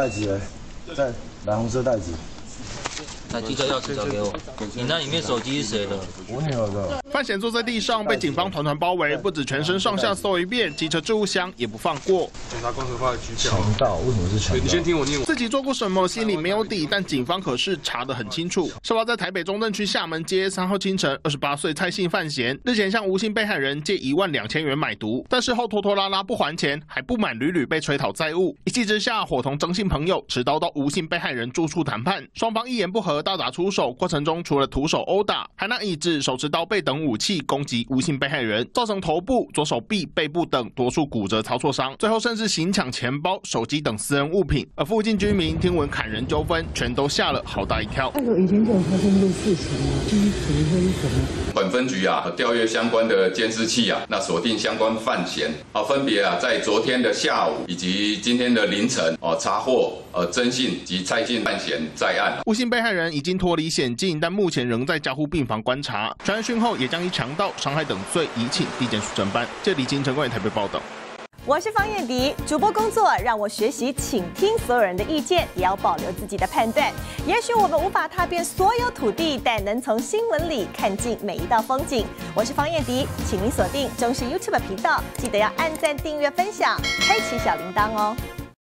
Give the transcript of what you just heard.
袋子在蓝红色袋子。把机车钥匙交给我。你那里面手机是谁的？我女儿的。范闲坐在地上，被警方团团包围，不止全身上下搜一遍，机车置物箱也不放过。检察官合法的拘票。强盗？为什么是强盗？你先听我念。自己做过什么，心里没有底，但警方可是查得很清楚。事发在台北中正区厦门街三号清晨，二十八岁蔡姓范闲日前向吴姓被害人借一万两千元买毒，但事后拖拖拉拉不还钱，还不满屡屡被催讨债务，一气之下伙同曾姓朋友持刀到吴姓被害人住处谈判，双方一言不合大打出手。过程中，除了徒手殴打，还拿椅子、手持刀背等武器攻击无姓被害人，造成头部、左手臂、背部等多处骨折、操挫伤。最后甚至行抢钱包、手机等私人物品。而附近居民听闻砍人纠纷，全都吓了好大一跳。那个以前就有发生过事情？本分局啊，调阅相关的监视器啊，那锁定相关犯嫌啊，分别啊在昨天的下午以及今天的凌晨啊，查获呃曾姓及蔡姓犯嫌在案。无姓被害人已经脱离险。境，但目前仍在加护病房观察。传讯后，也将以强盗、伤害等罪移请地检署侦办。这里金城关台北报道。我是方艳迪，主播工作让我学习倾听所有人的意见，也要保留自己的判断。也许我们无法踏遍所有土地，但能从新闻里看尽每一道风景。我是方艳迪，请您锁定中视 YouTube 频道，记得要按赞、订阅、分享，开启小铃铛哦。